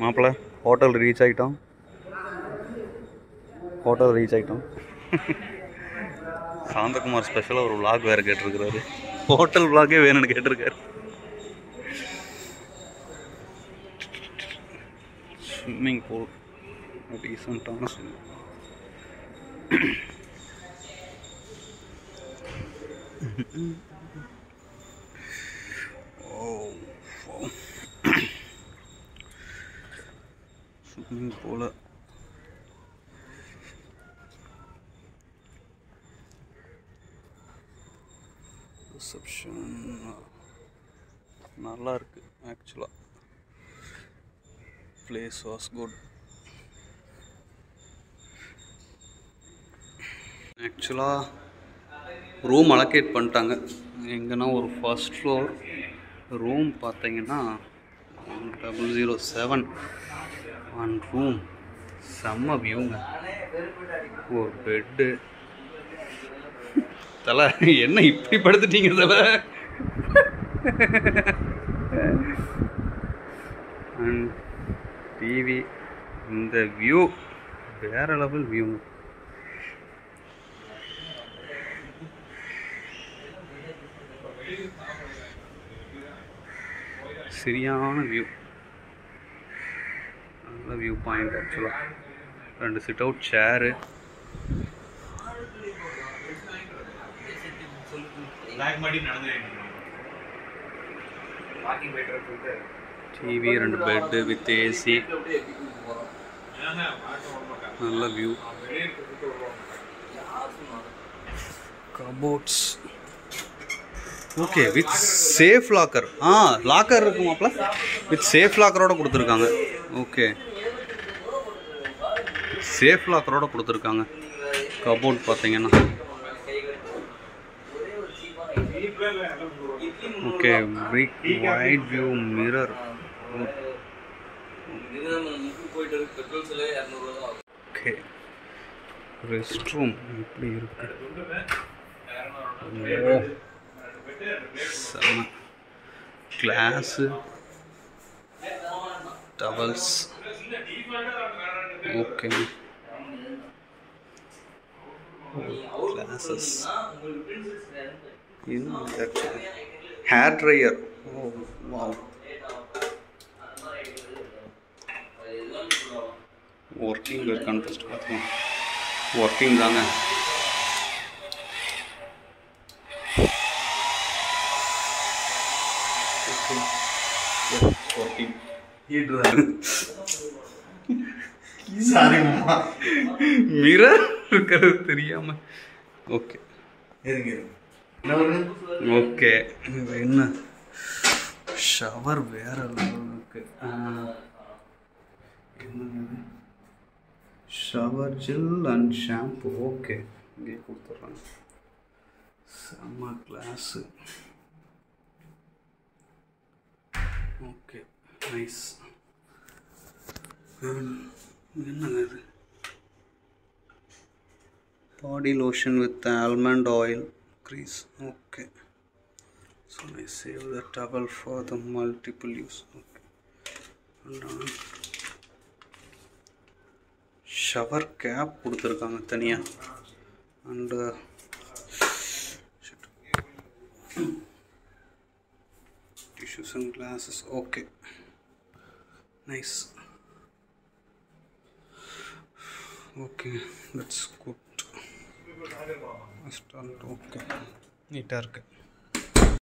மாப்பிள்ள hotel reach ஆகிட்டோம் hotel reach ஆகிட்டோம் சாந்தகுமார் ஸ்பெஷலாக ஒரு vlog வேறு கேட்டிருக்கிறாரு. ஹோட்டல் vlog-ஏ வேணும்னு கேட்டிருக்காரு. ஸ்விம்மிங் பூல் டீசெண்டான ஸ்விம்மிங் ஸ்விம்மிங் போல். ரிசப்ஷன் நல்லா இருக்கு ஆக்சுவலாக பிளேஸ் வாஸ் குட் ஆக்சுவலாக ரூம் அலோகேட் பண்ணிட்டாங்க. எங்கன்னா ஒரு ஃபர்ஸ்ட் ஃப்ளோர் ரூம் பார்த்தீங்கன்னா double zero seven one room செம்ம வியூங்க. ஒரு பெட்டு தலை என்ன இப்படி படுத்துட்டீங்க தலை? அண்ட் டிவி இந்த வியூ வேற லெவல் வியூங்க சரியான வியூ நல்ல வியூ பாயிண்ட் ஆக்சுவலாக ரெண்டு சிட் அவுட் சேரு டிவி ரெண்டு பெட்டு வித் ஏசி நல்ல view cupboards okay with safe locker ah locker இருக்கு மாப்ள வித் சேஃப் லாக்கரோட கொடுத்துருக்காங்க. ஓகே சேஃப் லாக்கரோட கொடுத்துருக்காங்க. கபோர்ட் பார்த்தீங்கன்னா. Okay big wide view mirror okay rest room எப்படி இருக்கு? Glass towels okay glasses hair dryer oh wow working இருக்கான்னு ஃபஸ்ட் பார்த்துக்கலாம் ஒர்க்கிங் தாங்க ஒர்க்கிங் சாரி மாமா மிரர் இருக்கிறது தெரியாம. ஓகே ஓகே என்ன ஷவர் வேற இருக்கு. Shower gel and shampoo okay இங்கே கொடுத்துட்றாங்க செம்ம கிளாஸு ஓகே நைஸ் என்னங்க இது? body lotion with almond oil crease okay so I save the towel for the multiple use okay and on shower cap கொடுத்துருக்காங்க தனியாக and tissues and glasses okay nice okay that's good restaurant okay நீட்டாக இருக்குது